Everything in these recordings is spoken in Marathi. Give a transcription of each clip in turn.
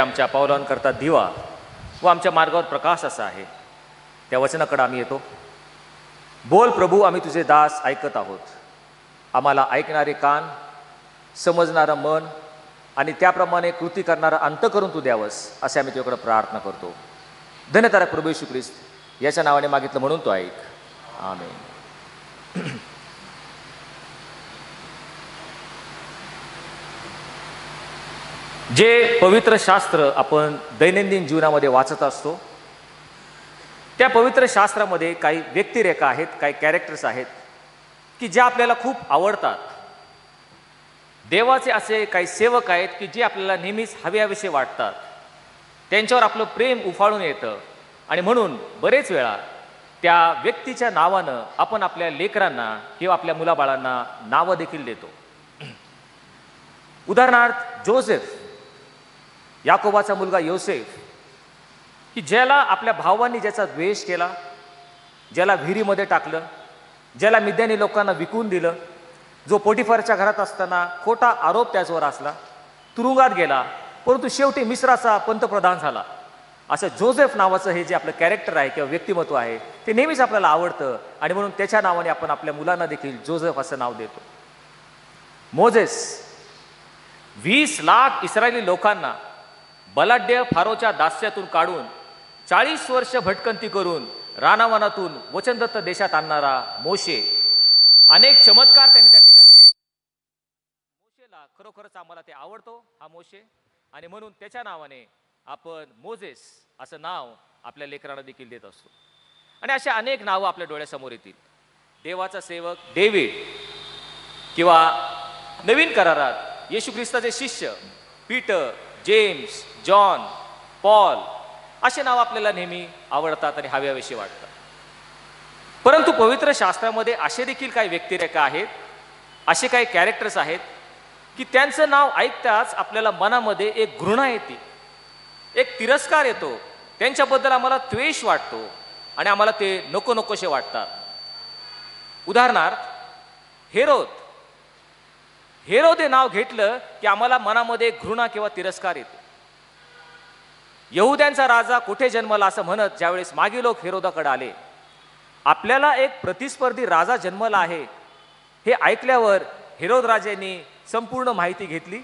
आमच्या पावलांकरता दिवा व आमच्या मार्गावर प्रकाश असा आहे. त्या वचनाकडे आम्ही येतो. बोल प्रभू आम्ही तुझे दास ऐकत आहोत. आम्हाला ऐकणारे कान समजणारं मन आणि त्याप्रमाणे कृती करणारा अंत करून तू द्यावस असे आम्ही तुझ्याकडे प्रार्थना करतो. धन्यतारा प्रभू श्री ख्रिस्त. याच्या नावाने मागितलं म्हणून तो ऐक. आमेन. जे पवित्र शास्त्र आपण दैनंदिन जीवनामध्ये वाचत असतो त्या पवित्र शास्त्रामध्ये काही व्यक्तिरेखा आहेत काही कॅरेक्टर्स आहेत की ज्या आपल्याला खूप आवडतात. देवाचे असे काही सेवक आहेत की जे आपल्याला नेहमीच हव्याविषयी वाटतात. त्यांच्यावर आपलं प्रेम उफाळून येतं. आणि म्हणून बरेच वेळा त्या व्यक्तीच्या नावानं आपण आपल्या लेकरांना किंवा आपल्या मुलाबाळांना नावं देखील देतो. उदाहरणार्थ जोसेफ. याकोबाचा मुलगा योसेफ की ज्याला आपल्या भावांनी ज्याचा द्वेष केला ज्याला विहिरीमध्ये टाकलं ज्याला मिद्यानी लोकांना विकून दिलं जो पोटीफारच्या घरात असताना खोटा आरोप त्याच्यावर असला तुरुंगात गेला परंतु शेवटी मिश्राचा पंतप्रधान झाला. असं जोसेफ नावाचं हे जे आपलं कॅरेक्टर आहे किंवा व्यक्तिमत्व आहे ते नेहमीच आपल्याला आवडतं आणि म्हणून त्याच्या नावाने आपण आपल्या मुलांना देखील जोसेफ असं नाव देतो. मोजेस वीस लाख इस्रायली लोकांना बलाढ्य फारोच्या दास्यातून काढून चाळीस वर्ष भटकंती करून रानावनातून वचनदत्त देशात आणणारा मोशे. अनेक चमत्कार त्यांनी त्या ठिकाणी केले. मोशेला खरोखरच आम्हाला ते आवडतो हा मोशे. आणि म्हणून त्याच्या नावाने आपण मोजेस असं नाव आपल्या लेकरांना देखील देत असतो. आणि अशा अनेक नावं आपल्या डोळ्यासमोर येतील. देवाचा सेवक डेव्हिड किंवा नवीन करारात येशू ख्रिस्ताचे शिष्य पीटर जेम्स जॉन पॉल असे नाव आपल्याला नेहमी आवडतात आणि हव्याविषयी वाटतात परंतु पवित्र शास्त्रामध्ये असे देखील काही व्यक्तिरेखा आहेत असे काही कॅरेक्टर्स आहेत की त्यांचं नाव ऐकताच आपल्याला मनामध्ये एक घृणा येते. एक तिरस्कार येतो. त्यांच्याबद्दल आम्हाला त्वेष वाटतो आणि आम्हाला ते नको नकोसे वाटतात. उदाहरणार्थ हेरोद. हेरोद हे नाव घेतलं की आम्हाला मनामध्ये घृणा किंवा तिरस्कार येतो. यहुद्यांचा राजा कुठे जन्मला असं म्हणत ज्यावेळेस मागे लोक हेरोदाकडे आले आपल्याला एक प्रतिस्पर्धी राजा जन्मला आहे हे ऐकल्यावर हेरोद राजांनी संपूर्ण माहिती घेतली.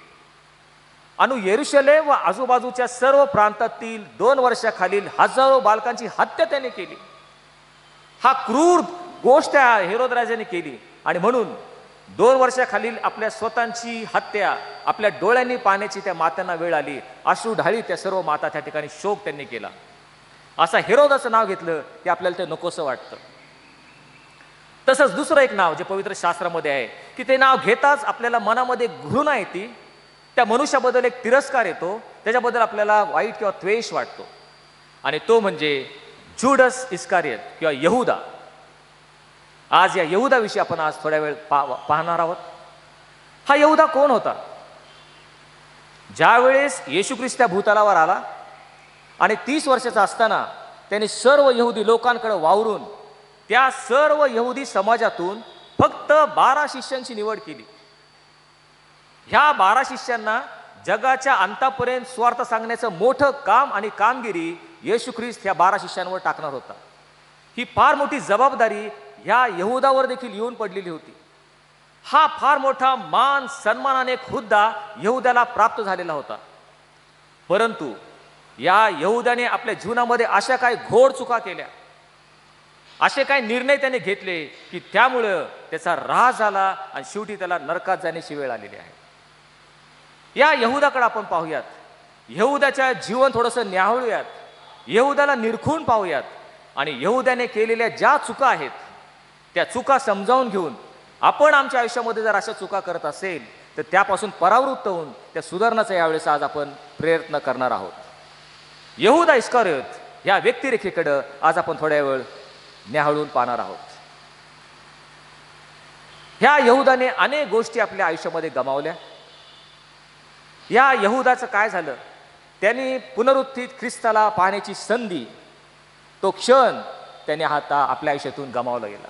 अनु येरुशले व आजूबाजूच्या सर्व प्रांतातील दोन वर्षाखालील हजारो बालकांची हत्या त्याने केली. हा क्रूर गोष्ट त्या हेरोद राजाने केली आणि म्हणून दोन वर्षाखालील आपल्या स्वतःची हत्या आपल्या डोळ्यांनी पाण्याची त्या मात्यांना वेळ आली. अश्रू ढाळी त्या सर्व माता त्या ठिकाणी शोक त्यांनी केला. असा हिरोदाचं नाव घेतलं की आपल्याला ते नकोसं वाटतं. तसंच दुसरं एक नाव जे पवित्र शास्त्रामध्ये आहे की ते नाव घेताच आपल्याला मनामध्ये घृणा येते. त्या मनुष्याबद्दल एक तिरस्कार येतो त्याच्याबद्दल आपल्याला वाईट किंवा द्वेष वाटतो. आणि तो म्हणजे जुडस इस्कारियत किंवा यहुदा. आज या यहुदाविषयी आपण आज थोड्या वेळ पा पाहणार आहोत. हा यहुदा कोण होता? ज्यावेळेस येशू ख्रिस्त त्या भूतलावर आला आणि तीस वर्षाचा असताना त्याने सर्व यहुदी लोकांकडे वावरून त्या सर्व यहुदी समाजातून फक्त बारा शिष्यांची निवड केली. ह्या बारा शिष्यांना जगाच्या अंतापर्यंत स्वार्थ सांगण्याचं मोठं काम आणि कामगिरी येशू ख्रिस्त ह्या बारा शिष्यांवर टाकणार होता. ही फार मोठी जबाबदारी ह्या यहुदावर देखील येऊन पडलेली होती. हा फार मोठा मान सन्मानाने हुद्दा यहुद्याला प्राप्त झालेला होता. परंतु या यहुद्याने आपल्या जीवनामध्ये अशा काही घोड चुका केल्या. असे काही निर्णय त्याने घेतले की त्यामुळं त्याचा राह झाला आणि शेवटी त्याला नरकात जाण्याची वेळ आलेली आहे. या यहुदाकडे आपण पाहूयात. यहुदाच्या जीवन थोडंसं न्याहाळूयात यहुदाला निरखून पाहूयात. आणि यहुद्याने केलेल्या ज्या चुका आहेत त्या चुका समजावून घेऊन आपण आमच्या आयुष्यामध्ये जर अशा चुका करत असेल तर त्यापासून परावृत्त होऊन त्या सुधारण्याचा यावेळेस आज आपण प्रयत्न करणार आहोत. यहुदा इस्कारियत ह्या व्यक्तिरेखेकडं आज आपण थोड्या वेळ न्याहाळून पाहणार आहोत. ह्या यहुदाने अनेक गोष्टी आपल्या आयुष्यामध्ये गमावल्या. या यहुदाचं काय झालं? त्यांनी पुनरुत्थित ख्रिस्ताला पाहण्याची संधी तो क्षण त्याने हाता आपल्या आयुष्यातून गमावला गेला.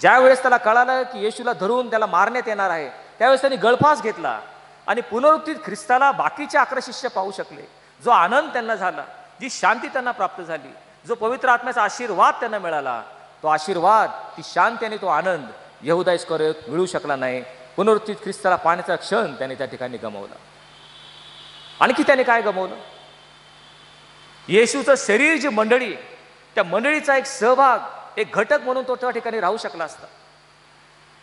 ज्या वेळेस त्याला कळालं की येशूला धरून त्याला मारण्यात येणार आहे त्यावेळेस त्यांनी गळफास घेतला आणि पुनरुत्थित ख्रिस्ताला बाकीचे अकरा शिष्य पाहू शकले. जो आनंद त्यांना झाला जी शांती त्यांना प्राप्त झाली जो पवित्र आत्म्याचा आशीर्वाद त्यांना मिळाला तो आशीर्वाद ती शांती आणि तो आनंद यहुदाईस करत मिळू शकला नाही. पुनरुत्थित ख्रिस्ताला पाण्याचा क्षण त्याने त्या ठिकाणी गमावला. आणखी त्याने काय गमावलं? येशूचं शरीर जी मंडळी त्या मंडळीचा एक सहभाग एक घटक म्हणून तो त्या ठिकाणी राहू शकला असता.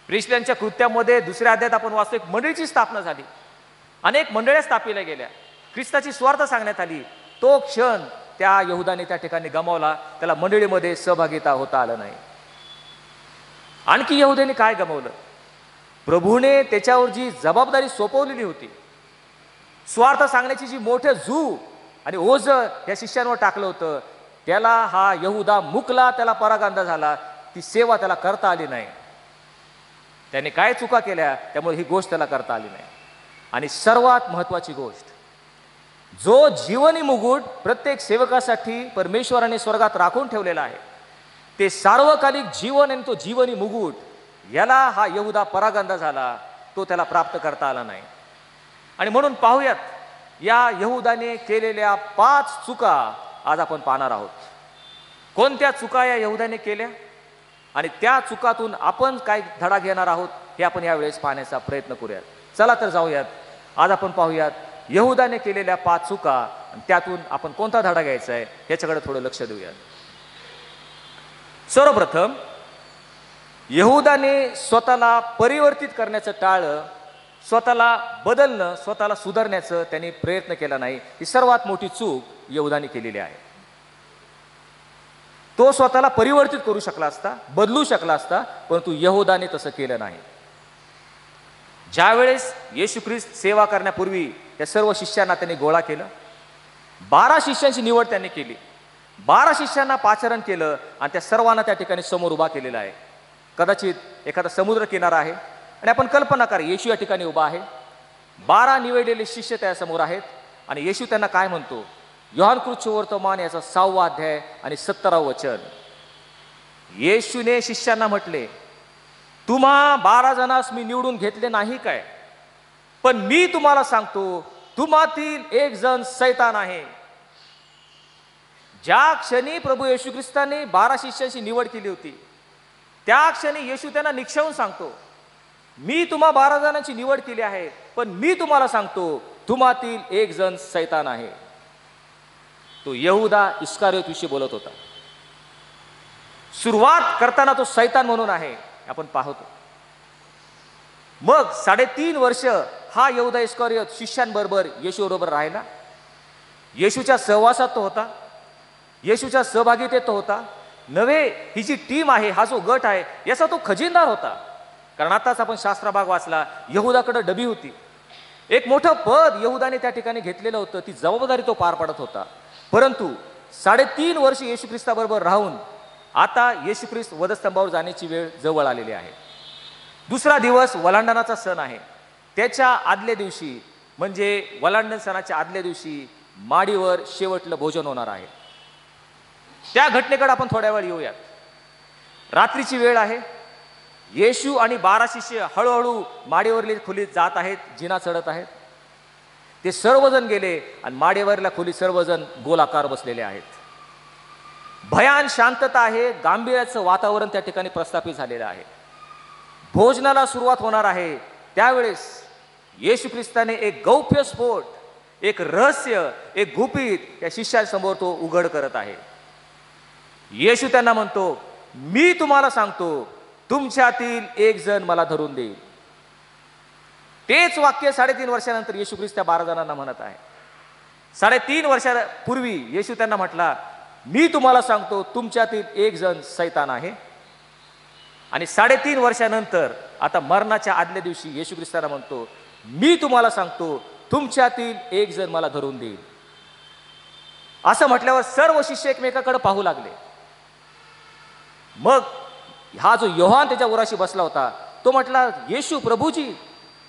प्रिस्ल्यांच्या कृत्यामध्ये दुसऱ्या अध्यात आपण वाचतो एक मंडळीची स्थापना झाली. अनेक मंडळ्या स्थापिल्या गेल्या. ख्रिस्ताची स्वार्थ सांगण्यात आली. तो क्षण त्या यहुदाने त्या ठिकाणी गमावला. त्याला मंडळीमध्ये सहभागिता होता आलं नाही. आणखी यहुदेने काय गमावलं? प्रभूने त्याच्यावर जी जबाबदारी सोपवलेली होती स्वार्थ सांगण्याची जी मोठं झू आणि ओझ या शिष्यांवर टाकलं होतं त्याला हा यहुदा मुकला त्याला परागांदा झाला. ती सेवा त्याला करता आली नाही. त्याने काय चुका केल्या त्यामुळे ही गोष्ट त्याला करता आली नाही. आणि सर्वात महत्वाची गोष्ट जो जीवनी मुगुट प्रत्येक सेवकासाठी परमेश्वराने स्वर्गात राखून ठेवलेला आहे ते सार्वकालिक जीवन आणि तो जीवनी मुगुट याला हा यहुदा परागंदा झाला तो त्याला प्राप्त करता आला नाही. आणि म्हणून पाहूयात या यहुदाने केलेल्या पाच चुका आज आपण पाहणार आहोत. कोणत्या चुका या यहुदाने केल्या? आणि त्या चुकातून आपण काय धडा घेणार आहोत हे आपण यावेळेस पाहण्याचा प्रयत्न करूयात. चला तर जाऊयात. आज आपण पाहूयात यहुदाने केलेल्या पाच चुका आणि त्यातून आपण कोणता धडा घ्यायचा आहे याच्याकडे थोडं लक्ष देऊयात. सर्वप्रथम यहुदाने स्वतःला परिवर्तित करण्याचं टाळलं स्वतःला बदलणं स्वतःला सुधारण्याचं त्यांनी प्रयत्न केला नाही. ही सर्वात मोठी चूक यहुदाने केलेली आहे. तो स्वतःला परिवर्तित करू शकला असता बदलू शकला असता परंतु यहोदाने तसं केलं नाही. ज्यावेळेस येशू ख्रिस्त सेवा करण्यापूर्वी त्या सर्व शिष्यांना त्यांनी गोळा केलं बारा शिष्यांची निवड त्यांनी केली. बारा शिष्यांना पाचारण केलं आणि त्या सर्वांना त्या ठिकाणी समोर उभा केलेला आहे. कदाचित एखादा समुद्र किनारा आहे आणि आपण कल्पना करा येशू या ठिकाणी उभा आहे. बारा निवडलेले शिष्य त्यासमोर आहेत आणि येशू त्यांना काय म्हणतो? योहान कृच्छ वर्तमान याचा सहावा अध्याय आणि सत्तरावं वचन. येशूने शिष्यांना म्हटले तुम्हा बारा जणांस मी निवडून घेतले नाही काय? पण मी तुम्हाला सांगतो तुम्हातील एक जण सैतान आहे. ज्या क्षणी प्रभू येशू ख्रिस्ताने बारा शिष्यांची निवड केली होती त्या क्षणी येशू त्यांना निक्षवून सांगतो मी तुम्हा बारा जणांची निवड केली आहे पण मी तुम्हाला सांगतो तुम्हातील एक जण सैतान आहे. तो यहुदा इस्कारियोत विषयी बोलत होता. सुरुवात करताना तो सैतान म्हणून आहे आपण पाहतो. मग साडेतीन वर्ष हा यहुदा इस्कारियोत शिष्यांबरोबर येशू बरोबर राहिला. येशूच्या सहवासात तो होता. येशूच्या सहभागीतेत तो होता. नव्हे ही जी टीम आहे हा जो गट आहे याचा तो खजिनदार होता. कारण आताच आपण शास्त्राभाग वाचला यहुदाकडे डबी होती. एक मोठं पद यहुदाने त्या ठिकाणी घेतलेलं होतं ती जबाबदारी तो पार पडत होता. परंतु साडेतीन वर्ष येशू ख्रिस्ताबरोबर राहून आता येशू ख्रिस्त वधस्तंभावर जाण्याची वेळ जवळ आलेली आहे. दुसरा दिवस वलांडनाचा सण आहे. त्याच्या आदल्या दिवशी म्हणजे वलांडन सणाच्या आदल्या दिवशी माडीवर शेवटलं भोजन होणार आहे. त्या घटनेकडे आपण थोड्या वेळ येऊयात. रात्रीची वेळ आहे. येशू आणि बारा शिष्य हळूहळू माडीवरली खोलीत जात आहेत जिना चढत आहेत. ते सर्वजण गेले आणि माडेवरला खोली सर्वजण गोलाकार बसलेले आहेत. भयान शांतता आहे गांभीर्याचं वातावरण त्या ठिकाणी प्रस्थापित झालेलं आहे. भोजनाला सुरुवात होणार आहे. त्यावेळेस येशू ख्रिस्ताने एक गौप्य स्फोट एक रहस्य एक गुपित या शिष्यांसमोर तो उघड करत आहे. येशू त्यांना म्हणतो मी तुम्हाला सांगतो तुमच्यातील एक जण मला धरून देईल. तेच वाक्य साडेतीन वर्षानंतर येशू ख्रिस्त त्या बारा जणांना म्हणत आहे. साडेतीन वर्षापूर्वी येशू त्यांना म्हटला मी तुम्हाला सांगतो तुमच्यातील एक जण सैतान आहे. आणि साडेतीन वर्षानंतर आता मरणाच्या आदल्या दिवशी येशू ख्रिस्ताना म्हणतो मी तुम्हाला सांगतो तुमच्यातील एक जण मला धरून देईल. असं म्हटल्यावर सर्व शिष्य एकमेकाकडे पाहू लागले. मग हा जो योहान त्याच्या उराशी बसला होता तो म्हटला येशू प्रभूजी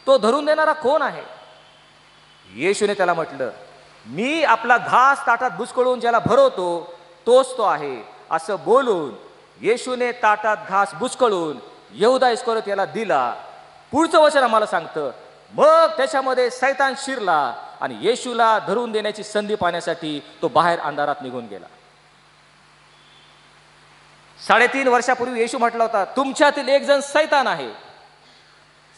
तो धरून देणारा कोण आहे? येशूने त्याला म्हटलं मी आपला घास ताटात बुचकळून ज्याला भरवतो तोच तो आहे. असं बोलून येशूने ताटात घास बुचकळून यहुदा इस्कोरत याला दिला. पुढचं वचन आम्हाला सांगतं मग त्याच्यामध्ये सैतान शिरला आणि येशूला धरून देण्याची संधी पाहण्यासाठी तो बाहेर अंधारात निघून गेला. साडेतीन वर्षापूर्वी येशू म्हटला होता तुमच्यातील एक जण सैतान आहे.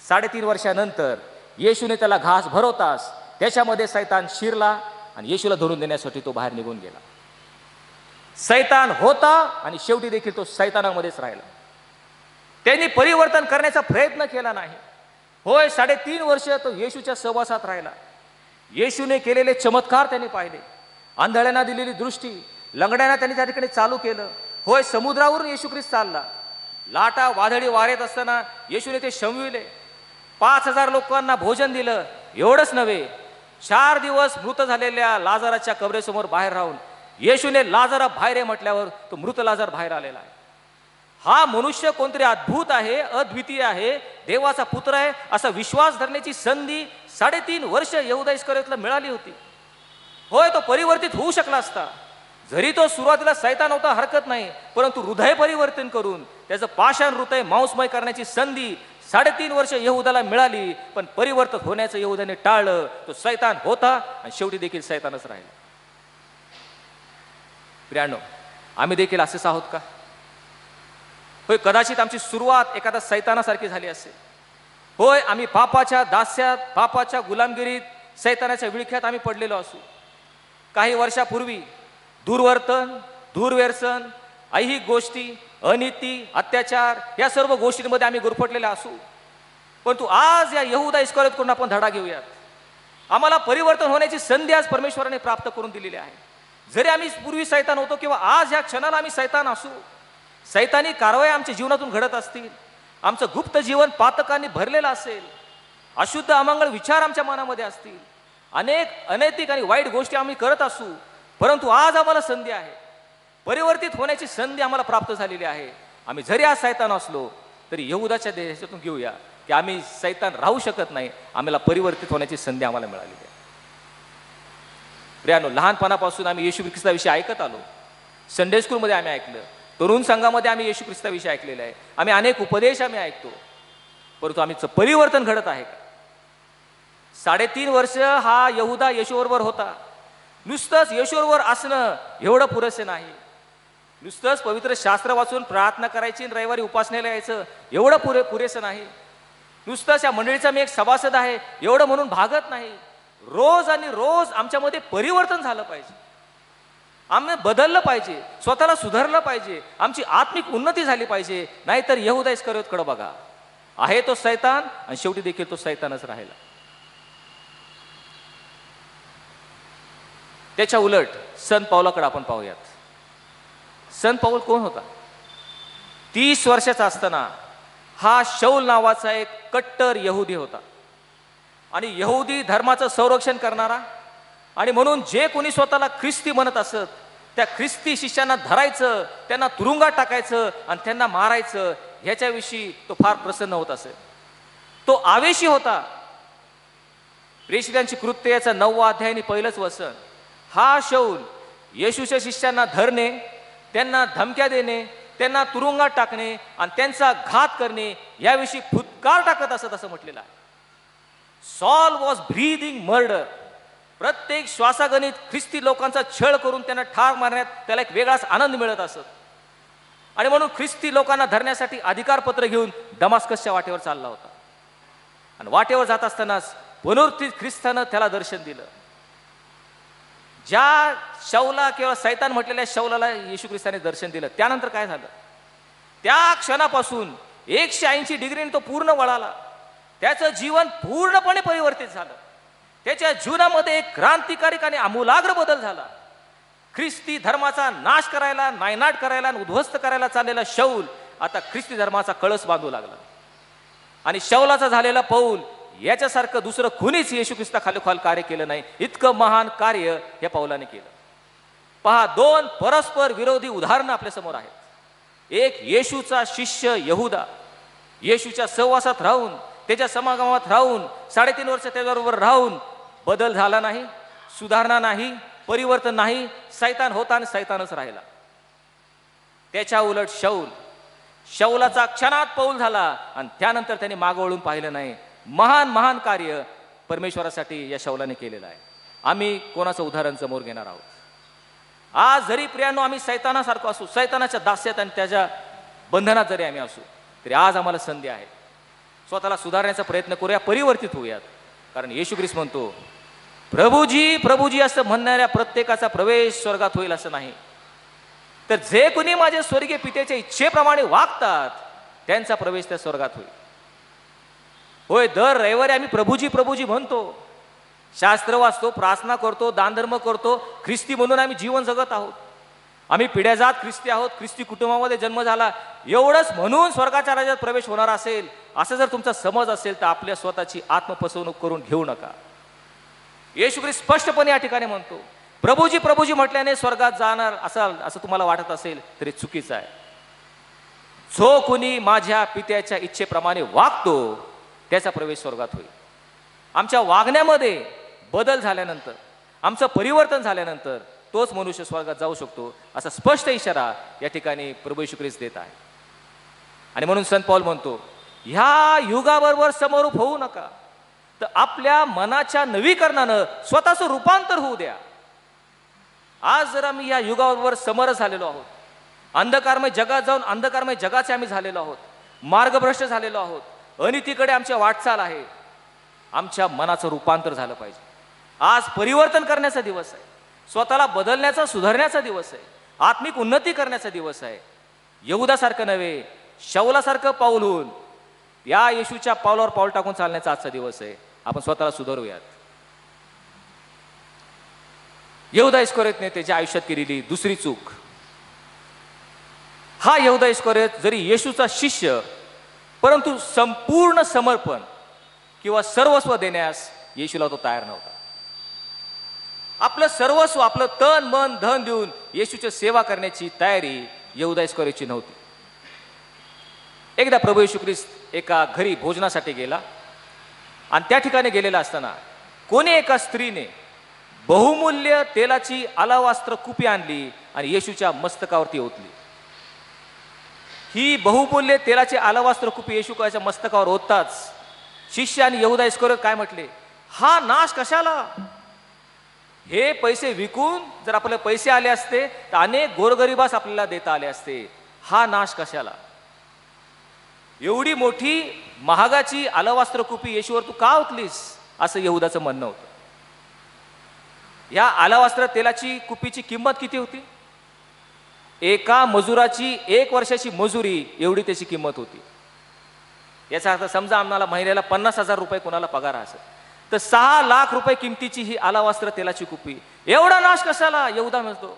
साडेतीन वर्षानंतर येशूने त्याला घास भरवतास त्याच्यामध्ये सैतान शिरला आणि येशूला धरून देण्यासाठी तो बाहेर निघून गेला. सैतान होता आणि शेवटी देखील तो सैतानामध्येच राहिला. त्यांनी परिवर्तन करण्याचा प्रयत्न केला नाही. होय साडेतीन वर्ष तो येशूच्या सहवासात राहिला. येशूने केलेले चमत्कार त्यांनी पाहिले. आंधळ्यांना दिलेली दृष्टी लंगड्यांना त्यांनी त्या ठिकाणी चालू केलं. होय समुद्रावरून येशू ख्रिस्त चालला. लाटा वादळी वारेत असताना येशूने ते शमविले. पाच हजार लोकांना भोजन दिलं. एवढंच नव्हे चार दिवस मृत झालेल्या लाजाराच्या कबरेसमोर बाहेर राहून येशूने लाजारा बाहेर आहे म्हटल्यावर तो मृत लाजार बाहेर आलेला आहे. हा मनुष्य कोणतरी अद्भुत आहे अद्वितीय आहे देवाचा पुत्र आहे असा विश्वास धरण्याची संधी साडेतीन वर्ष यहुदा इस्करेतला मिळाली होती. होय तो परिवर्तित होऊ शकला असता. जरी तो सुरुवातीला सैतान होता हरकत नाही परंतु हृदय परिवर्तन करून त्याचं पाषाण हृदय मांसमय करण्याची संधी साडेतीन वर्ष यहुदाला मिळाली पण परिवर्तन होण्याचं यहुदाने टाळलं. तो सैतान होता आणि शेवटी देखील सैतानच राहिला. प्रियानो आम्ही देखील असेच आहोत का? होय कदाचित आमची सुरुवात एखादा सैतानासारखी झाली असेल. होय आम्ही पापाच्या दास्यात पापाच्या गुलामगिरीत सैतानाच्या विळख्यात आम्ही पडलेलो असू. काही वर्षापूर्वी दुर्वर्तन दुर्व्यसन ऐहिक गोष्टी अनिती अत्याचार या सर्व गोष्टींमध्ये आम्ही गुरफटलेले असू. परंतु आज या यहुदा इस्कॉलेतकडून आपण धडा घेऊयात. आम्हाला परिवर्तन होण्याची संधी आज परमेश्वराने प्राप्त करून दिलेली आहे. जरी आम्ही पूर्वी सैतान होतो किंवा आज या क्षणाला आम्ही सैतान असू सैतानी कारवाई आमच्या जीवनातून घडत असतील आमचं गुप्त जीवन पातकांनी भरलेलं असेल अशुद्ध अमंगळ विचार आमच्या मनामध्ये असतील अनेक अनैतिक आणि वाईट गोष्टी आम्ही करत असू परंतु आज आम्हाला संधी आहे. परिवर्तित होण्याची संधी आम्हाला प्राप्त झालेली आहे. आम्ही जरी आज सैतान असलो तरी यहुदाच्या देशातून घेऊया की आम्ही सैतान राहू शकत नाही आम्हाला परिवर्तित होण्याची संधी आम्हाला मिळालेली आहे. प्रियानो लहानपणापासून आम्ही येशू ख्रिस्ताविषयी ऐकत आलो. संडे स्कूलमध्ये आम्ही ऐकलं. तरुण संघामध्ये आम्ही येशू ख्रिस्ताविषयी ऐकलेलं आहे. आम्ही अनेक उपदेश आम्ही ऐकतो. परंतु आम्ही परिवर्तन घडत आहे का? साडेतीन वर्ष हा यहुदा येशूबरोबर होता. नुसतंच येशूबरोबर असणं एवढं पुरेसे नाही. नुसतंच पवित्र शास्त्र वाचून प्रार्थना करायची आणि रविवारी उपासनेला यायचं एवढं पुरे पुरेसं नाही. नुसतंच या मंडळीचा मी एक सभासद आहे एवढं म्हणून भागत नाही. रोज आणि रोज आमच्यामध्ये परिवर्तन झालं पाहिजे. आम्ही बदललं पाहिजे स्वतःला सुधारलं पाहिजे आमची आत्मिक उन्नती झाली पाहिजे नाहीतर यहुदा इस्करियोतकडे बघा. आहे तो सैतान आणि शेवटी देखील तो सैतानच राहिला. त्याच्या उलट सन पावलाकडे आपण पाहूयात. संत पाऊल कोण होता? तीस वर्षाचा असताना हा शौल नावाचा एक कट्टर यहुदी होता. आणि यहुदी धर्माचं संरक्षण करणारा आणि म्हणून जे कोणी स्वतःला ख्रिस्ती म्हणत असत त्या ख्रिस्ती शिष्यांना धरायचं त्यांना तुरुंगात टाकायचं आणि त्यांना मारायचं ह्याच्याविषयी तो फार प्रसन्न होत असे. तो आवेशी होता. प्रेषितांची कृत्य याचा नववा अध्याय आणि पहिलंच वसन हा शौल येशूच्या शिष्यांना धरणे त्यांना धमक्या देणे त्यांना तुरुंगात टाकणे आणि त्यांचा घात करणे याविषयी फुतकार टाकत असत असं म्हटलेलं आहे. Saul was breathing murder. प्रत्येक श्वासागणित ख्रिस्ती लोकांचा छळ करून त्यांना ठार मारण्यात त्याला एक वेगळाच आनंद मिळत असत. आणि म्हणून ख्रिस्ती लोकांना धरण्यासाठी अधिकारपत्र घेऊन दमास्कसच्या वाटेवर चालला होता. आणि वाटेवर जात असतानाच पुनरुत्थित ख्रिस्तानं त्याला दर्शन दिलं. ज्या शौला किंवा सैतान म्हटलेल्या शौलाला येशू ख्रिस्ताने दर्शन दिलं त्यानंतर काय झालं? त्या क्षणापासून एकशे ऐंशी डिग्रीने तो पूर्ण वळाला. त्याचं जीवन पूर्णपणे परिवर्तित झालं. त्याच्या जीवनामध्ये एक क्रांतिकारक आणि आमूलाग्र बदल झाला. ख्रिस्ती धर्माचा नाश करायला नायनाट करायला आणि उद्ध्वस्त करायला चाललेला शौल आता ख्रिस्ती धर्माचा कळस बांधू लागला. आणि शौलाचा झालेला पौल याच्यासारखं दुसरं कुणीच येशू ख्रिस्ता खालोखाल कार्य केलं नाही. इतकं महान कार्य या पौलाने केलं. पहा दोन परस्पर विरोधी उदाहरणं आपल्यासमोर आहेत. एक येशूचा शिष्य यहुदा. येशूच्या सहवासात राहून त्याच्या समागमात राहून साडेतीन वर्ष त्याच्याबरोबर राहून बदल झाला नाही सुधारणा नाही परिवर्तन नाही सैतान होता आणि सैतानच राहिला. त्याच्या उलट शौल. शौलाचा क्षणात पौल झाला आणि त्यानंतर त्याने मागवळून पाहिलं नाही. महान महान कार्य परमेश्वरासाठी या शौलाने केलेलं आहे. आम्ही कोणाचं उदाहरण समोर घेणार आहोत? आज जरी प्रियानो आम्ही सैतानासारखं असू सैतानाच्या दास्यात आणि त्याच्या बंधनात जरी आम्ही असू तरी आज आम्हाला संधी आहे. स्वतःला सुधारण्याचा प्रयत्न करूया परिवर्तित होऊयात. कारण येशू ख्रिस्त म्हणतो प्रभूजी प्रभूजी असं म्हणणाऱ्या प्रत्येकाचा प्रवेश स्वर्गात होईल असं नाही. तर जे कोणी माझ्या स्वर्गीय पित्याच्या इच्छेप्रमाणे वागतात त्यांचा प्रवेश त्या स्वर्गात होईल. होय दर रविवारी आम्ही प्रभूजी प्रभूजी म्हणतो. शास्त्र वाचतो प्रार्थना करतो दानधर्म करतो ख्रिस्ती म्हणून आम्ही जीवन जगत आहोत. आम्ही पिढ्याजात ख्रिस्ती आहोत ख्रिस्ती कुटुंबामध्ये जन्म झाला एवढंच म्हणून स्वर्गाच्या राज्यात प्रवेश होणार असेल असं जर तुमचा समज असेल तर आपल्या स्वतःची आत्मफसवणूक करून घेऊ नका. येशू ख्रिस्त स्पष्टपणे या ठिकाणी म्हणतो प्रभूजी प्रभूजी म्हटल्याने स्वर्गात जाणार असाल असं तुम्हाला वाटत असेल तरी चुकीचं आहे. जो कुणी माझ्या पित्याच्या इच्छेप्रमाणे वागतो त्याचा प्रवेश स्वर्गात होईल. आमच्या वागण्यामध्ये बदल झाल्यानंतर आमचं परिवर्तन झाल्यानंतर तोच मनुष्य स्वर्गात जाऊ शकतो असा स्पष्ट इशारा या ठिकाणी प्रभू ख्रिस्त देत आहे. आणि म्हणून संत पॉल म्हणतो ह्या युगाबरोबर समरूप होऊ नका. तर आपल्या मनाच्या नवीकरणानं स्वतःचं रूपांतर होऊ द्या. आज जर आम्ही या युगाबरोबर समर झालेलो आहोत अंधकारमय जगात जाऊन अंधकारमय जगाचे आम्ही झालेलो आहोत मार्गभ्रष्ट झालेलो आहोत अनितीकडे आमच्या वाटचाल आहे. आमच्या मनाचं रूपांतर झालं पाहिजे. आज परिवर्तन करण्याचा दिवस आहे. स्वतःला बदलण्याचा सुधारण्याचा दिवस आहे. आत्मिक उन्नती करण्याचा दिवस आहे. यहुदासारखं नव्हे शौलासारखं पाऊल होऊन या येशूच्या पावलावर पाऊल टाकून चालण्याचा आजचा दिवस आहे. आपण स्वतःला सुधारूयात. यहुदा इस्कोरेतने त्याच्या आयुष्यात केलेली दुसरी चूक. हा येऊदा इस्कोरेत जरी येशूचा शिष्य परंतु संपूर्ण समर्पण किंवा सर्वस्व देण्यास येशूला तो तयार नव्हता. आपलं सर्वस्व आपलं तन मन धन देऊन येशूची सेवा करण्याची तयारी यहुदा करायची नव्हती. एकदा प्रभू येशू ख्रिस्त एका घरी भोजनासाठी गेला आणि त्या ठिकाणी गेलेला असताना कोणी एका स्त्रीने बहुमूल्य तेलाची अलावास्त्र कुपी आणली आणि येशूच्या मस्तकावरती ओतली. ही बहुमूल्य तेलाचे अलावास्त्र कुपी येशुकाच्या मस्तकावर होताच शिष्य आणि यहुदा इस्करत काय म्हटले? हा नाश कशाला? हे पैसे विकून जर आपले पैसे आले असते तर अनेक गोरगरिबास आपल्याला देता आले असते. हा नाश कशाला? एवढी मोठी महागाची अलवास्त्र कुपी येशूवर तू का ओतलीस? असं यहुदाचं म्हणणं होतं. या आलवास्त्र तेलाची कुपीची किंमत किती होती? एका मजुराची एक वर्षाची मजुरी एवढी त्याची किंमत होती. याचा अर्थ समजा आम्हाला महिन्याला पन्नास हजार रुपये कोणाला पगार असेल तर सहा लाख रुपये किमतीची ही आलावास्त्र तेलाची कुपी. एवढा नाश कशाला? येऊदा मिळतो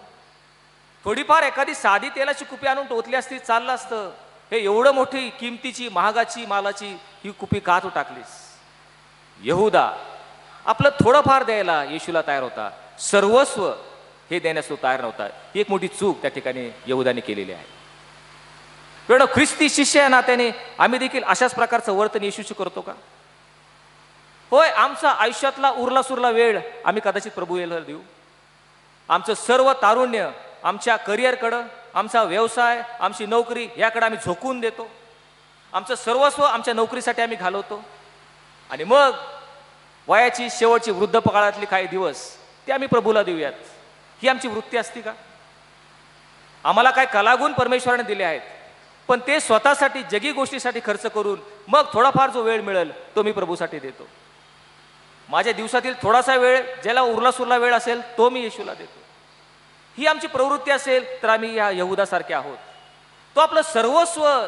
थोडीफार एखादी साधी तेलाची कुपी आणून टोचली असती चाललं असतं. हे एवढं मोठी किमतीची महागाची मालाची ही कुपी का तू टाकलीस? येहुदा आपलं थोडंफार द्यायला येशूला तयार होता. सर्वस्व हे देण्यास तो तयार नव्हता. ही एक मोठी चूक त्या ठिकाणी यहुदाने केलेली आहे. पण ख्रिस्ती शिष्य या नात्याने आम्ही देखील अशाच प्रकारचं वर्तन येशूचं करतो का? होय आमचा आयुष्यातला उरला सुरला वेळ आम्ही कदाचित प्रभू येला देऊ. आमचं सर्व तारुण्य आमच्या करिअरकडं आमचा व्यवसाय आमची नोकरी याकडे आम्ही झोकून देतो. आमचं सर्वस्व आमच्या नोकरीसाठी आम्ही घालवतो. आणि मग वयाची शेवटची वृद्ध काळातली काही दिवस ते आम्ही प्रभूला देऊयात. ही आमची वृत्ती असती का? आम्हाला काय कलागुण परमेश्वराने दिले आहेत. पण ते स्वतःसाठी जगी गोष्टीसाठी खर्च करून मग थोडाफार जो वेळ मिळेल तो मी प्रभूसाठी देतो. माझ्या दिवसातील थोडासा वेळ ज्याला उरला सुरला वेळ असेल तो मी येशूला देतो. ही आमची प्रवृत्ती असेल तर आम्ही या यहुदासारखे आहोत. तो आपलं सर्वस्व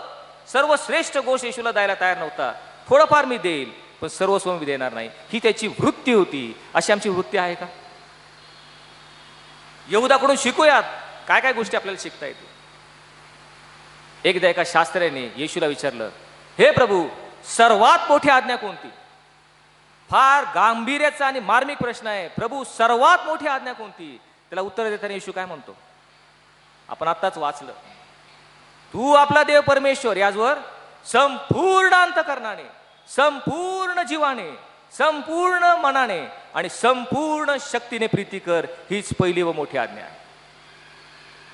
सर्व श्रेष्ठ गोष्ट येशूला द्यायला तयार नव्हता. थोडंफार मी देईल पण सर्वस्व मी देणार नाही. ही त्याची वृत्ती होती. अशी आमची वृत्ती आहे का? यहुदाकडून शिकूयात. काय काय गोष्टी आपल्याला शिकता येतील? एकदा एका शास्त्र्याने येशूला विचारलं हे प्रभू सर्वात मोठी आज्ञा कोणती? फार गांभीर्याचा आणि मार्मिक प्रश्न आहे. प्रभू सर्वात मोठी आज्ञा कोणती? त्याला उत्तर देताना येशू काय म्हणतो? आपण आत्ताच वाचलं. तू आपला देव परमेश्वर याचवर संपूर्ण अंतकरणाने संपूर्ण जीवाने संपूर्ण मनाने आणि संपूर्ण शक्तीने प्रीती कर हीच पहिली व मोठी आज्ञा आहे.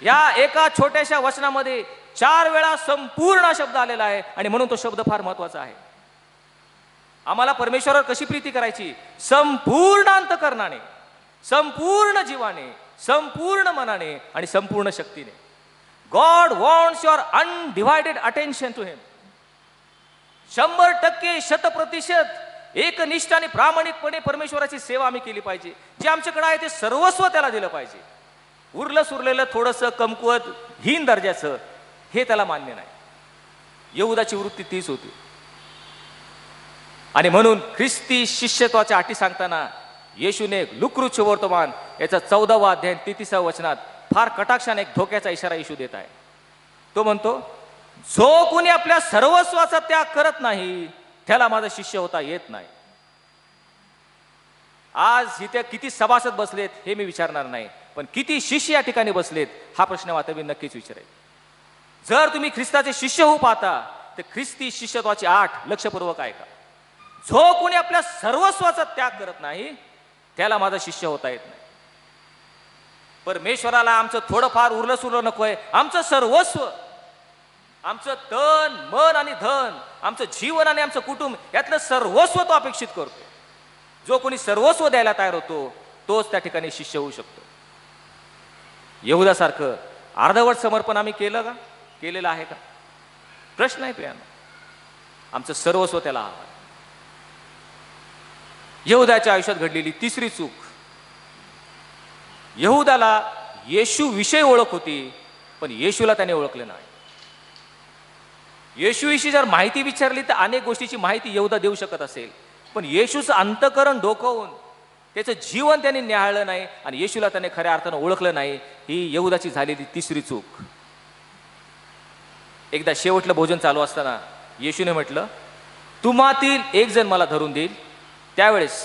या एका छोट्याशा वचनामध्ये चार वेळा संपूर्ण शब्द आलेला आहे आणि म्हणून तो शब्द फार महत्त्वाचा आहे. आम्हाला परमेश्वरावर कशी प्रीती करायची? संपूर्ण अंतकरणाने संपूर्ण जीवाने संपूर्ण मनाने आणि संपूर्ण शक्तीने. God wants your undivided attention to him शंभर टक्के शतप्रतिशत एकनिष्ठ आणि प्रामाणिकपणे परमेश्वराची सेवा आम्ही केली पाहिजे. जे आमच्याकडे आहे ते सर्वस्व त्याला दिलं पाहिजे. उरलं सुरलेलं थोडंसं कमकुवत हीन दर्जाचं हे त्याला मान्य नाही. यहुदाची वृत्ती तीच होती. आणि म्हणून ख्रिस्ती शिष्यत्वाच्या अटी सांगताना येशूने लुकृच्छ वर्तमान याचा चौदावा अध्याय तितीसा वचनात फार कटाक्षाने एक धोक्याचा इशारा येशू देत आहे. तो म्हणतो जो कुणी आपल्या सर्वस्वाचा त्याग करत नाही त्याला माझा शिष्य होता येत नाही. आज इथे किती सभासद बसलेत हे मी विचारणार नाही पण किती शिष्य या ठिकाणी बसलेत हा प्रश्न मात्र मी नक्कीच विचारेल जर तुम्ही ख्रिस्ताचे शिष्य होऊ पाहता तर ख्रिस्ती शिष्यत्वाची आठ लक्षपूर्वक आहे का जो कोणी आपल्या सर्वस्वाचा त्याग करत नाही त्याला माझा शिष्य होता येत नाही. परमेश्वराला आमचं थोडंफार उरलं सुरलं नकोय आमचं सर्वस्व आमचं तन मन आणि धन आमचं जीवन आणि आमचं कुटुंब यातलं सर्वस्व तो अपेक्षित करतो. जो कोणी सर्वस्व द्यायला तयार होतो तोच त्या ठिकाणी शिष्य होऊ शकतो. यहुदासारखं अर्धवट समर्पण आम्ही केलं का? केलेलं आहे का? प्रश्न आहे प्रियानो. आमचं सर्वस्व त्याला हवं आहे. आयुष्यात घडलेली तिसरी चूक. येहुदाला येशू विषयी ओळख होती पण येशूला त्याने ओळखलं नाही. येशूविषयी जर माहिती विचारली तर अनेक गोष्टीची माहिती येऊदा देऊ शकत असेल. पण येशूचं अंतकरण डोकवून त्याचं जीवन त्याने न्याहाळलं नाही आणि येशूला त्याने खऱ्या अर्थानं ओळखलं नाही ही येऊदाची झालेली तिसरी चूक. एकदा शेवटलं भोजन चालू असताना येशूने म्हटलं तुम्हातील एक जण मला धरून देईल. त्यावेळेस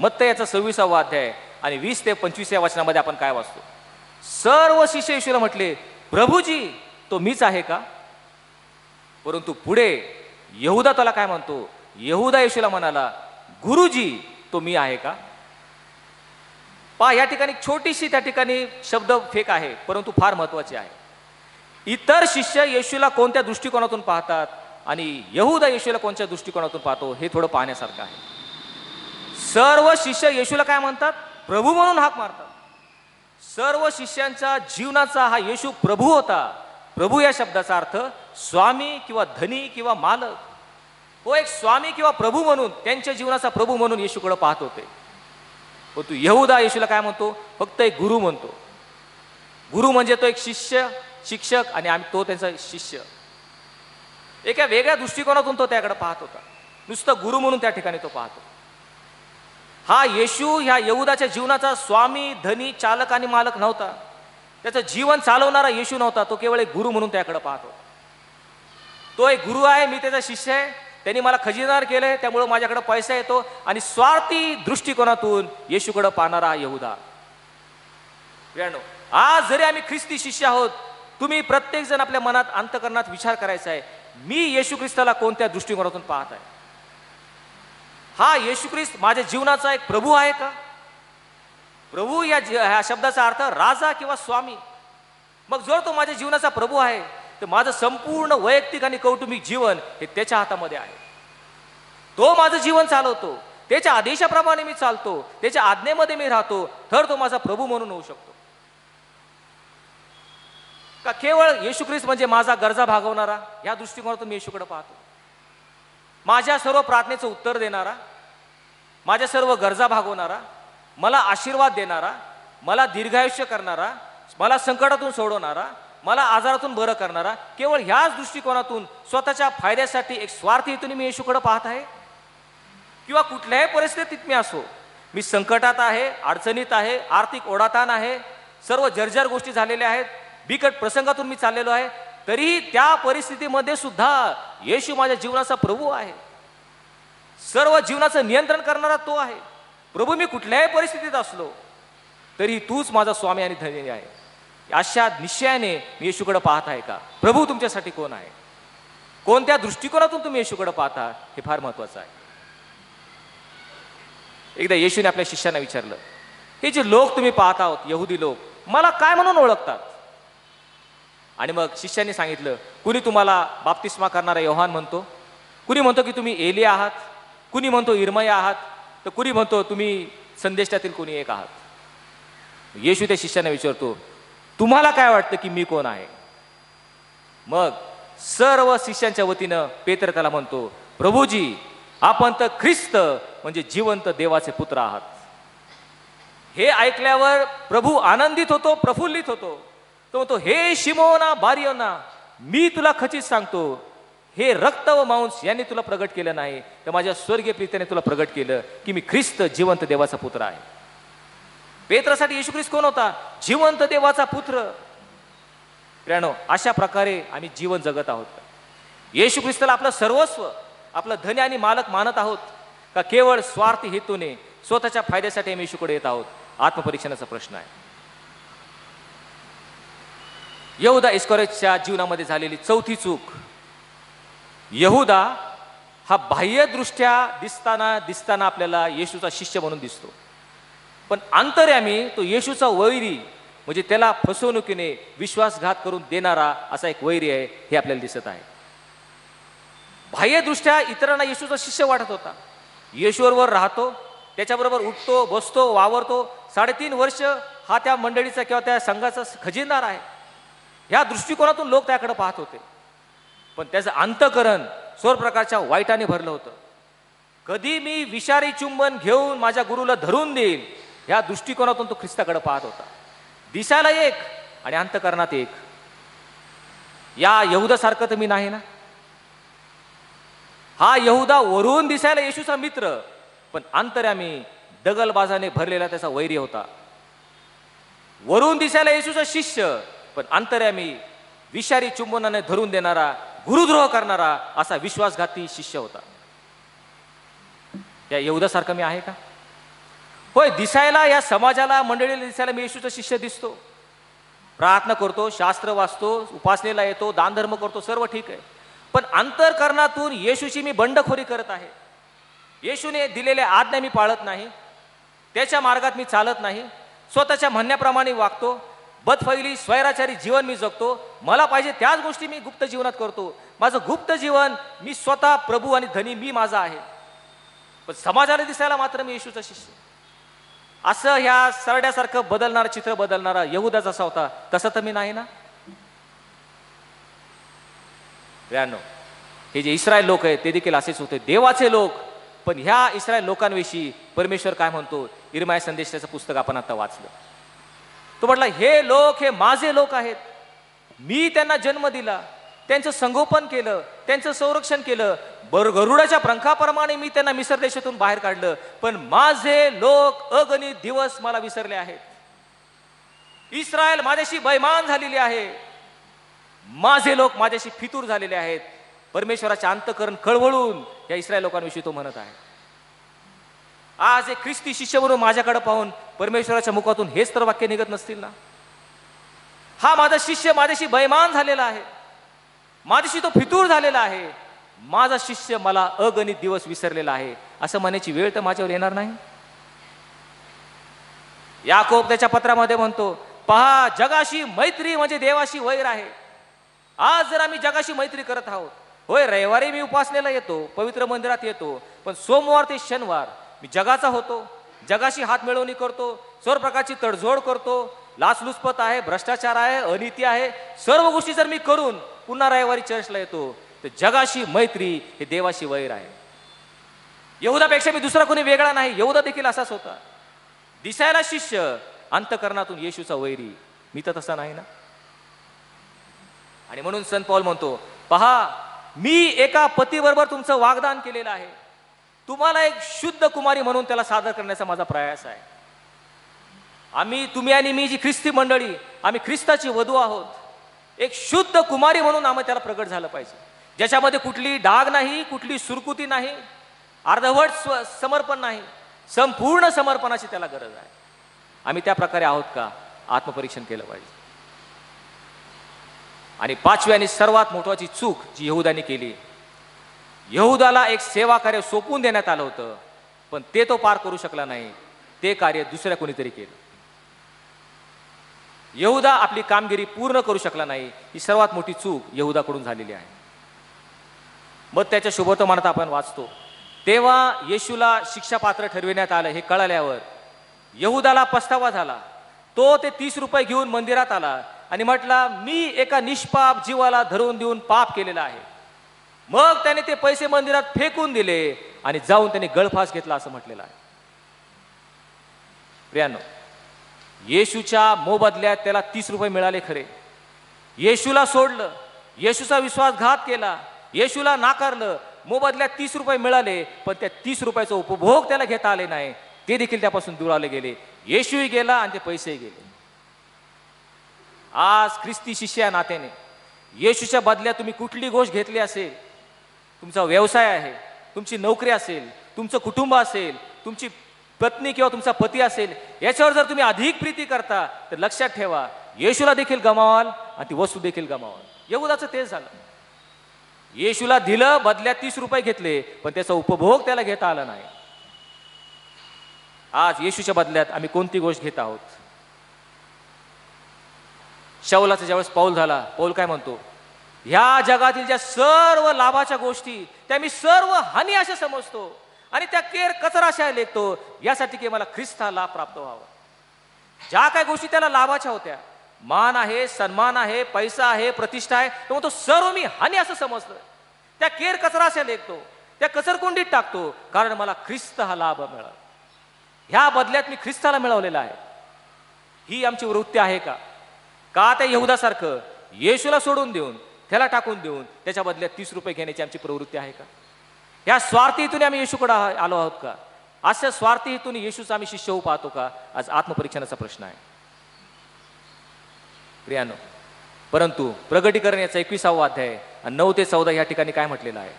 मत्त याचा सव्वीसावा अध्याय आणि वीस ते पंचवीस या वचनामध्ये आपण काय वाचतो? सर्व शिष्य येशूला म्हटले प्रभूजी तो मीच आहे का? परंतु पुढे यहुदा त्याला काय म्हणतो? यहुदा येशूला म्हणाला गुरुजी तो मी आहे का? पा या ठिकाणी छोटीशी त्या ठिकाणी शब्द फेक आहे परंतु फार महत्वाची आहे. इतर शिष्य येशूला कोणत्या दृष्टिकोनातून पाहतात आणि यहुदा येशूला कोणत्या दृष्टिकोनातून पाहतो हे थोडं पाहण्यासारखं आहे. सर्व शिष्य येशूला काय म्हणतात? प्रभू म्हणून हाक मारतात. सर्व शिष्यांच्या जीवनाचा हा येशू प्रभू होता. प्रभू या शब्दाचा अर्थ स्वामी किंवा धनी किंवा मालक. तो एक स्वामी किंवा प्रभू म्हणून त्यांच्या जीवनाचा प्रभू म्हणून येशूकडे पाहत होते. पण तू यहुदा येशूला काय म्हणतो? फक्त एक गुरु म्हणतो. गुरु म्हणजे तो एक शिष्य शिक्षक आणि आम्ही तो त्यांचा शिष्य. एका वेगळ्या दृष्टिकोनातून तो त्याकडे पाहत होता. नुसतं गुरु म्हणून त्या ठिकाणी तो पाहतो हा येशू ह्या यहुदाच्या जीवनाचा स्वामी धनी चालक आणि मालक नव्हता. त्याचं जीवन चालवणारा येशू नव्हता. तो केवळ एक गुरु म्हणून त्याकडे पाहतो. तो एक गुरु आहे मी त्याचा शिष्य आहे. त्यांनी मला खजिनार केले त्यामुळं माझ्याकडे पैसा येतो आणि स्वार्थी दृष्टिकोनातून येशूकडे पाहणारा हा यहुदा. आज जरी आम्ही ख्रिस्ती शिष्य आहोत तुम्ही प्रत्येक जण आपल्या मनात अंतकरणात विचार करायचा आहे मी येशू ख्रिस्ताला कोणत्या दृष्टिकोनातून पाहत आहे? हा येशू ख्रिस्त माझ्या जीवनाचा एक प्रभू आहे का? प्रभू या जी- ह्या शब्दाचा अर्थ राजा किंवा स्वामी. मग जर तो माझ्या जीवनाचा प्रभू आहे तर माझं संपूर्ण वैयक्तिक आणि कौटुंबिक जीवन हे त्याच्या हातामध्ये आहे. तो माझं जीवन चालवतो त्याच्या आदेशाप्रमाणे मी चालतो त्याच्या आज्ञेमध्ये मी राहतो तर तो माझा प्रभू म्हणून होऊ शकतो. का केवळ येशू ख्रिस्त म्हणजे माझा गरजा भागवणारा? या दृष्टिकोनातून मी येशूकडे पाहतो. माझ्या सर्व प्रार्थनेचं उत्तर देणारा माझ्या सर्व गरजा भागवणारा मला आशीर्वाद देणारा मला दीर्घायुष्य करणारा मला संकटातून सोडवणारा मला आजारातून बरं करणारा केवळ ह्याच दृष्टिकोनातून स्वतःच्या फायद्यासाठी एक स्वार्थ हेतून मी येशूकडे पाहत आहे. किंवा कुठल्याही परिस्थितीत मी असो मी संकटात आहे अडचणीत आहे आर्थिक ओढाताण आहे सर्व जर्जर गोष्टी झालेल्या आहेत बिकट प्रसंगातून मी चाललेलो आहे तरीही त्या परिस्थितीमध्ये सुद्धा येशू माझ्या जीवनाचा प्रभू आहे. सर्व जीवनाचं नियंत्रण करणारा तो आहे. प्रभू मी कुठल्याही परिस्थितीत असलो तरी तूच माझा स्वामी आणि धनी आहे. अशा निश्चयाने मी येशूकडे पाहत आहे का? प्रभू तुमच्यासाठी कोण आहे? कोणत्या दृष्टिकोनातून तुम्ही येशूकडे पाहता हे फार महत्वाचं आहे. एकदा येशूने आपल्या शिष्यांना विचारलं हे जे लोक तुम्ही पाहत आहोत यहुदी लोक मला काय म्हणून ओळखतात? आणि मग शिष्यांनी सांगितलं कुणी तुम्हाला बाप्तिस्मा करणारा योहान म्हणतो? कुणी म्हणतो की तुम्ही एली आहात? कुणी म्हणतो इरमय आहात? तर कुणी म्हणतो तुम्ही संदेशातील कोणी एक आहात? येशू त्या शिष्यांना विचारतो तुम्हाला काय वाटतं की मी कोण आहे? मग सर्व शिष्यांच्या वतीनं पेत्र त्याला म्हणतो प्रभूजी आपण तर ख्रिस्त म्हणजे जिवंत देवाचे पुत्र आहात. हे ऐकल्यावर प्रभू आनंदित होतो प्रफुल्लित होतो. तो म्हणतो हे शिमोना बारियोना मी तुला खचित सांगतो हे रक्त व मांस यांनी तुला प्रगट केलं नाही तर माझ्या स्वर्गीय प्रीतीने तुला प्रगट केलं की मी ख्रिस्त जिवंत देवाचा पुत्र आहे. पेत्रासाठी येशू ख्रिस्त कोण होता? जिवंत देवाचा पुत्र. प्रियानो अशा प्रकारे आम्ही जीवन जगत आहोत. येशू ख्रिस्ताला आपलं सर्वस्व आपलं धन्य आणि मालक मानत आहोत का केवळ स्वार्थी हेतूने स्वतःच्या फायद्यासाठी आम्ही येशूकडे येत आहोत? आत्मपरीक्षणाचा प्रश्न आहे. येऊदा इस्कॉरेजच्या जीवनामध्ये झालेली चौथी चूक यहुदा हा बाह्यदृष्ट्या दिसताना दिसताना आपल्याला येशूचा शिष्य म्हणून दिसतो. पण अंतर्यामी तो येशूचा वैरी म्हणजे त्याला फसवणुकीने विश्वासघात करून देणारा असा एक वैरी आहे हे आपल्याला दिसत आहे. बाह्यदृष्ट्या इतरांना येशूचा शिष्य वाटत होता. येशूवर राहतो त्याच्याबरोबर उठतो बसतो वावरतो. साडेतीन वर्ष हा त्या मंडळीचा किंवा त्या संघाचा खजिनदार आहे. ह्या दृष्टिकोनातून लोक त्याकडे पाहत होते. पण त्याचं अंतकरण सर्व प्रकारच्या वाईटाने भरलं होतं. कधी मी विषारी चुंबन घेऊन माझ्या गुरुला धरून देईल ह्या दृष्टिकोनातून तो ख्रिस्ताकडे पाहत होता. दिसायला एक आणि अंतकरणात एक. या यहुदासारखं तर मी नाही ना? हा यहुदा वरून दिसायला येशूचा मित्र पण अंतर्यामी दगलबाजाने भरलेला त्याचा वैरी होता. वरून दिसायला येशूचा शिष्य पण अंतर्यामी विषारी चुंबनाने धरून देणारा गुरुद्रोह करणारा असा विश्वासघाती शिष्य होता. या यहुदासारखं मी आहे का? होय दिसायला या समाजाला मंडळीला दिसायला मी येशूचा शिष्य दिसतो. प्रार्थना करतो शास्त्र वाचतो उपासनेला येतो दानधर्म करतो सर्व ठीक आहे. पण अंतरकरणातून येशूची मी बंडखोरी करत आहे. येशूने दिलेल्या आज्ञा मी पाळत नाही. त्याच्या मार्गात मी चालत नाही. स्वतःच्या म्हणण्याप्रमाणे वागतो. बदफैली स्वैराचारी जीवन मी जगतो. मला पाहिजे त्याच गोष्टी मी गुप्त जीवनात करतो. माझं गुप्त जीवन मी स्वतः प्रभू आणि धनी मी माझा आहे. पण समाजाला दिसायला मात्र मी येशूचा शिष्य. असं ह्या सरड्यासारखं बदलणारं चित्र बदलणारा यहुदा असा होता. तसं तर मी नाही ना? ब्याण्णव हे जे इस्रायल लोक आहेत ते देखील असेच होते. देवाचे लोक. पण ह्या इस्रायल लोकांविषयी परमेश्वर काय म्हणतो? इरमाय संदेशाचं पुस्तक आपण आता वाचलं. तो म्हटला हे लोक हे माझे लोक आहेत. मी त्यांना जन्म दिला त्यांचं संगोपन केलं त्यांचं संरक्षण केलं. बर गरुडाच्या प्रंखाप्रमाणे मी त्यांना मिसर देशातून बाहेर काढलं. पण माझे लोक अगणित दिवस मला विसरले आहेत. इस्रायल माझ्याशी बैमान झालेली आहे. माझे लोक माझ्याशी फितूर झालेले आहेत. परमेश्वराचे अंतकरण कळवळून या इस्रायल लोकांविषयी तो म्हणत आहे. आज एक ख्रिस्ती शिष्य म्हणून माझ्याकडे पाहून परमेश्वराच्या मुखातून हेच तर वाक्य निघत नसतील ना? हा माझा शिष्य माझ्याशी बैमान झालेला आहे. माझ्याशी तो फितूर झालेला आहे. माझा शिष्य मला अगणित दिवस विसरलेला आहे. असं म्हणायची वेळ तर माझ्यावर येणार नाही? याकोब त्याच्या पत्रामध्ये म्हणतो पहा जगाशी मैत्री म्हणजे देवाशी वैर आहे. आज जर आम्ही जगाशी मैत्री करत आहोत होय रविवारी मी उपासनेला येतो पवित्र मंदिरात येतो पण सोमवार ते शनिवार मी जगाचा होतो जगाशी हात मिळवणी करतो सर्व प्रकारची तडजोड करतो लाचलुचपत आहे भ्रष्टाचार आहे अनिती आहे सर्व गोष्टी जर मी करून पुन्हा रविवारी चर्चला येतो तर जगाशी मैत्री हे देवाशी वैर आहे. यहुदापेक्षा मी दुसरा कोणी वेगळा नाही यहुदा देखील असाच होता. दिसायला शिष्य अंतकरणातून येशूचा वैरी. मी तर तसा नाही ना? आणि म्हणून संत पॉल म्हणतो पहा मी एका पतीबरोबर तुमचं वागदान केलेलं आहे. तुम्हाला एक शुद्ध कुमारी म्हणून त्याला सादर करण्याचा माझा प्रयास आहे. आम्ही तुम्ही आणि मी जी ख्रिस्ती मंडळी आम्ही ख्रिस्ताची वधू आहोत. एक शुद्ध कुमारी म्हणून आम्ही त्याला प्रगट झालं पाहिजे. ज्याच्यामध्ये कुठली डाग नाही कुठली सुरकुती नाही अर्धवट स्व समर्पण नाही संपूर्ण समर्पणाची त्याला गरज आहे. आम्ही त्या प्रकारे आहोत का? आत्मपरीक्षण केलं पाहिजे. आणि पाचवी आणि सर्वात महत्वाची चूक जी यहुदाने केली यहुदाला एक सेवा कार्य सोपून देण्यात आलं होतं पण ते तो पार करू शकला नाही. ते कार्य दुसऱ्या कोणीतरी केलं. यहुदा आपली कामगिरी पूर्ण करू शकला नाही ही सर्वात मोठी चूक यहुदाकडून झालेली आहे. मग त्याच्या शुभवर्तमानात आपण वाचतो तेव्हा येशूला शिक्षापात्र ठरविण्यात आलं हे कळाल्यावर यहुदाला पस्तावा झाला. तो ते तीस रुपये घेऊन मंदिरात आला आणि म्हटला मी एका निष्पाप जीवाला धरून देऊन पाप केलेला आहे. मग त्याने ते पैसे मंदिरात फेकून दिले आणि जाऊन त्याने गळफास घेतला असं म्हटलेलं आहे. प्रियानो येशूच्या मोबदल्यात त्याला तीस रुपये मिळाले खरे. येशूला सोडलं येशूचा विश्वासघात केला येशूला नाकारलं मोबदल्यात तीस रुपये मिळाले पण त्या तीस रुपयाचा उपभोग त्याला घेता आले नाही. ते देखील त्यापासून दुरावले गेले. येशूही गेला आणि ते पैसेही गेले. आज ख्रिस्ती शिष्य या नात्याने. येशूच्या बदल्यात तुम्ही कुठली गोष्ट घेतली असेल? तुमचा व्यवसाय आहे तुमची नोकरी असेल तुमचं कुटुंब असेल तुमची पत्नी किंवा तुमचा पती असेल याच्यावर जर तुम्ही अधिक प्रीती करता तर लक्षात ठेवा येशूला देखील गमावाल आणि ती वस्तू देखील गमावाल. येऊदाचं तेच झालं. येशूला दिलं बदल्यात तीस रुपये घेतले पण त्याचा उपभोग त्याला घेता आला नाही. आज येशूच्या बदल्यात आम्ही कोणती गोष्ट घेत आहोत? शौलाचा ज्यावेळेस पाऊल झाला पाऊल काय म्हणतो? ह्या जगातील ज्या सर्व लाभाच्या गोष्टी त्या मी सर्व हानी अशा समजतो आणि त्या केर कचरा अशा लेखतो यासाठी की मला ख्रिस्त हा लाभ प्राप्त व्हावा. ज्या काय गोष्टी त्याला लाभाच्या होत्या मान आहे सन्मान आहे पैसा आहे प्रतिष्ठा आहे तो सर्व मी हानी असं समजलं. त्या केर कचरा अशा लेखतो त्या कचरकुंडीत टाकतो कारण मला ख्रिस्त हा लाभ मिळाला. ह्या बदल्यात मी ख्रिस्ताला मिळवलेला आहे. ही आमची वृत्ती आहे का? का त्या यहुदासारखं? येशूला सोडून देऊन त्याला टाकून देऊन त्याच्या बदल्यात तीस रुपये घेण्याची आमची प्रवृत्ती आहे का? ह्या स्वार्थी हेतून आम्ही येशूकडे आ- आलो आहोत का? अशा स्वार्थी हेतून येशूचा आम्ही शिष्य होऊ पाहतो का? आज आत्मपरीक्षणाचा प्रश्न आहे. प्रियानो परंतु प्रगटीकरण याचा एकविसावा अध्याय आणि नऊ ते चौदा या ठिकाणी काय म्हटलेलं आहे?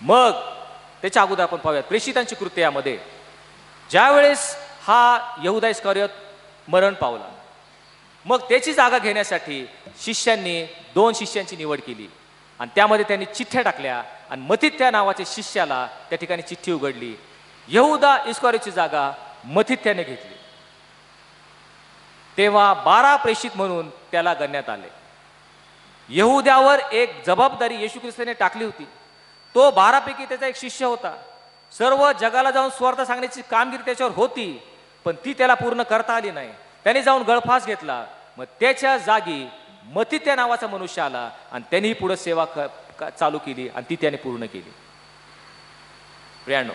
मग त्याच्या अगोदर आपण पाहूयात प्रेषितांची कृत्य यामध्ये ज्यावेळेस हा यहुदा इस्कारियत मरण पावला मग त्याची जागा घेण्यासाठी शिष्यांनी दोन शिष्यांची निवड केली. आणि त्यामध्ये त्यांनी चिठ्ठ्या टाकल्या आणि मथित्या नावाच्या शिष्याला त्या ठिकाणी चिठ्ठी उघडली. येऊदा इस्कॉरीची जागा मथित्याने घेतली. तेव्हा बारा प्रेषित म्हणून त्याला गणण्यात आले. येहुद्यावर एक जबाबदारी येशू ख्रिस्ताने टाकली होती. तो बारापैकी त्याचा एक शिष्य होता. सर्व जगाला जाऊन स्वार्थ सांगण्याची कामगिरी त्याच्यावर होती पण ती त्याला पूर्ण करता आली नाही. त्याने जाऊन गळफास घेतला. मग त्याच्या जागी मतित्या नावाचा मनुष्य आला आणि त्यांनी पुढे सेवा क- चालू केली आणि ती त्याने पूर्ण केली. प्रियानो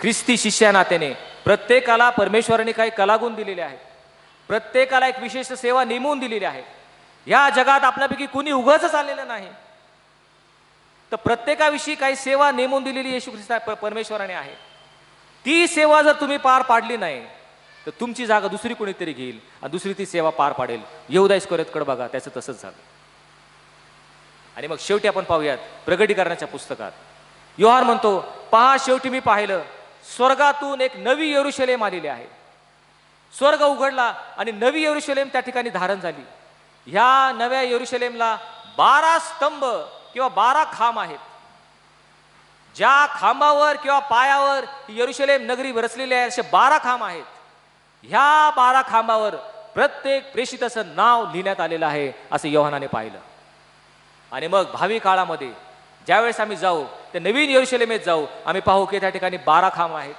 ख्रिस्ती शिष्या नात्याने प्रत्येकाला परमेश्वराने काही कलागुण दिलेले आहेत. प्रत्येकाला एक विशेष सेवा नेमून दिलेली आहे. या जगात आपल्यापैकी कुणी उगाच आलेलं नाही. तर प्रत्येकाविषयी काही सेवा नेमून दिलेली येशू ख्रिस्ता परमेश्वराने आहे. ती सेवा जर तुम्ही पार पाडली नाही तर तुमची जागा दुसरी कोणीतरी घेईल आणि दुसरी ती सेवा पार पाडेल. येऊदा इस्कोरेतकडे बघा त्याचं तसंच झालं. आणि मग शेवटी आपण पाहूयात प्रगटीकरणाच्या पुस्तकात. योहान म्हणतो पहा शेवटी मी पाहिलं स्वर्गातून एक नवी येरुशलेम आलेली आहे. स्वर्ग उघडला आणि नवी येरुशलेम त्या ठिकाणी धारण झाली. ह्या नव्या येरुशलेमला बारा स्तंभ किंवा बारा खांब आहेत. ज्या खांबावर किंवा पायावर ही येरुशलेम नगरी रचलेली आहे असे बारा खांब आहेत. ह्या बारा खांबावर प्रत्येक प्रेषिताचं नाव लिहिण्यात आलेलं आहे असं योहानाने पाहिलं. आणि मग भावी काळामध्ये ज्यावेळेस आम्ही जाऊ त्या नवीन यरुशलेमेत जाऊ आम्ही पाहू की त्या ठिकाणी बारा खांब आहेत.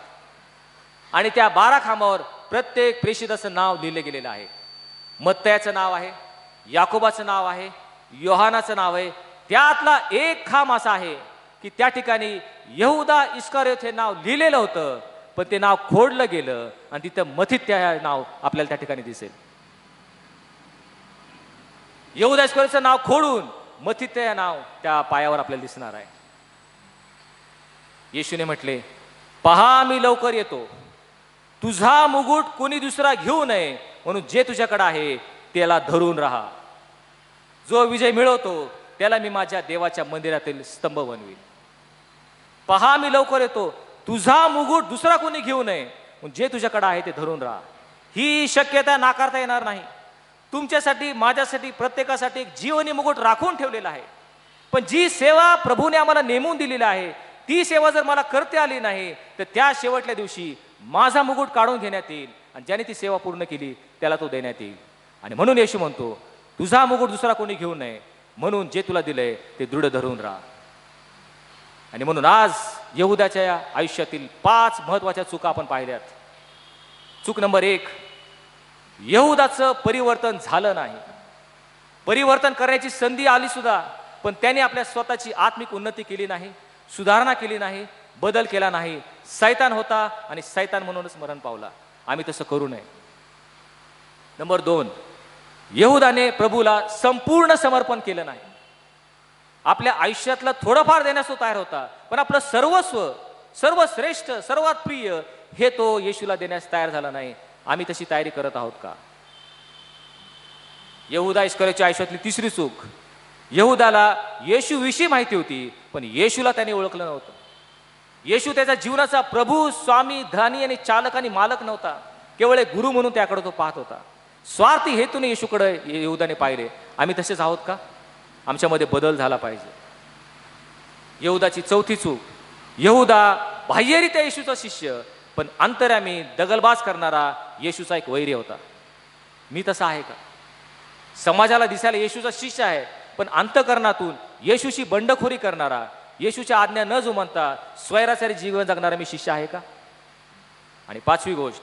आणि त्या बारा खांबावर प्रत्येक प्रेषिताचं नाव लिहिलं गेलेलं आहे. मत्तयाचं नाव आहे याकोबाचं नाव आहे योहानाचं नाव आहे. त्यातला एक खांब असा आहे की त्या ठिकाणी यहुदा इस्कारियोत हे नाव लिहिलेलं होतं. पण ते नाव खोडलं गेलं आणि तिथं मथित त्या नाव आपल्याला त्या ठिकाणी दिसेल. येऊदाश्वरचं नाव खोडून मथित या नाव त्या पायावर आपल्याला दिसणार आहे. येशूने म्हटले पहा मी लवकर येतो. तुझा मुकुट कोणी दुसरा घेऊ नये म्हणून जे तुझ्याकडे आहे त्याला धरून राहा. जो विजय मिळवतो त्याला मी माझ्या देवाच्या मंदिरातील स्तंभ बनवीन. पहा मी लवकर येतो. तुझा मुगुट दुसरा कोणी घेऊ नये. जे तुझ्याकडे आहे ते धरून राहा. ही शक्यता नाकारता येणार नाही. तुमच्यासाठी माझ्यासाठी प्रत्येकासाठी एक जीवनी मुकुट राखून ठेवलेला आहे. पण जी सेवा प्रभूने आम्हाला नेमून दिलेली आहे ती सेवा जर मला करता आली नाही तर त्या शेवटल्या दिवशी माझा मुकुट काढून घेण्यात येईल. आणि ज्याने ती सेवा पूर्ण केली त्याला तो देण्यात येईल. आणि म्हणून येशू म्हणतो तुझा मुकुट दुसरा कोणी घेऊ नये. म्हणून जे तुला दिलंय ते दृढ धरून राहा. आणि म्हणून आज येहुद्याच्या या आयुष्यातील पाच महत्त्वाच्या चुका आपण पाहिल्यात. चूक नंबर एक येहुदाचं परिवर्तन झालं नाही. परिवर्तन करण्याची संधी आली सुद्धा पण त्याने आपल्या स्वतःची आत्मिक उन्नती केली नाही सुधारणा केली नाही बदल केला नाही. सैतान होता आणि सैतान म्हणूनच मरण पावला. आम्ही तसं करू नये. नंबर दोन येहुदाने प्रभूला संपूर्ण समर्पण केलं नाही. आपल्या आयुष्यातला थोडंफार देण्यास तो तयार होता. पण आपलं सर्वस्व सर्वश्रेष्ठ सर्वात प्रिय हे तो येशूला देण्यास तयार झाला नाही. आम्ही तशी तयारी करत आहोत का? येहुदा इस्करेच्या आयुष्यातली तिसरी चूक. येशू येशूविषयी माहिती होती पण येशूला त्याने ओळखलं नव्हतं. येशू त्याच्या जीवनाचा प्रभू स्वामी धनी आणि चालक आणि मालक नव्हता. केवळ एक गुरु म्हणून त्याकडे तो पाहत होता. स्वार्थी हेतूने येशूकडे येहुदाने पाहिले. आम्ही तसेच आहोत का? आमच्यामध्ये बदल झाला पाहिजे. येहुदाची चौथी चूक येहुदा बाह्यरित्या येशूचा शिष्य पण अंतर्यामी दगलबाज करणारा येशूचा एक वैरी होता. मी तसा आहे का? समाजाला दिसायला येशूचा शिष्य आहे पण अंतकरणातून येशूशी बंडखोरी करणारा येशूच्या आज्ञा न जुमानता स्वैराचारी जीवन जगणारा मी शिष्य आहे का? आणि पाचवी गोष्ट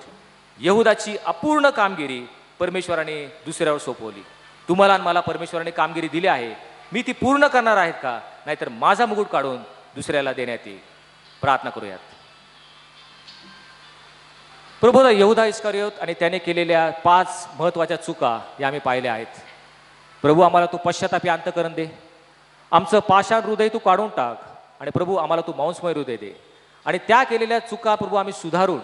यहुदाची अपूर्ण कामगिरी परमेश्वराने दुसऱ्यावर सोपवली. तुम्हाला आणि मला परमेश्वराने कामगिरी दिली आहे मी ती पूर्ण करणार आहेत का? नाहीतर माझा मुकुट काढून दुसऱ्याला देण्यात येईल. प्रार्थना करूयात. प्रभूदा यहुदा इस्करियोत आणि त्याने केलेल्या पाच महत्त्वाच्या चुका या आम्ही पाहिल्या आहेत. प्रभू आम्हाला तू पश्चातापी अंतकरण दे. आमचं पाषाण हृदय तू काढून टाक आणि प्रभू आम्हाला तू मांसमय हृदय दे. आणि त्या केलेल्या चुका प्रभू आम्ही सुधारून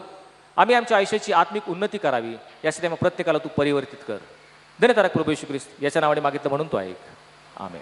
आम्ही आमच्या आयुष्याची आत्मिक उन्नती करावी यासाठी मग प्रत्येकाला तू परिवर्तित कर. धन्यतारक प्रभू येशू ख्रिस्त याच्या नावाने मागितलं म्हणून तो ऐक आम्ही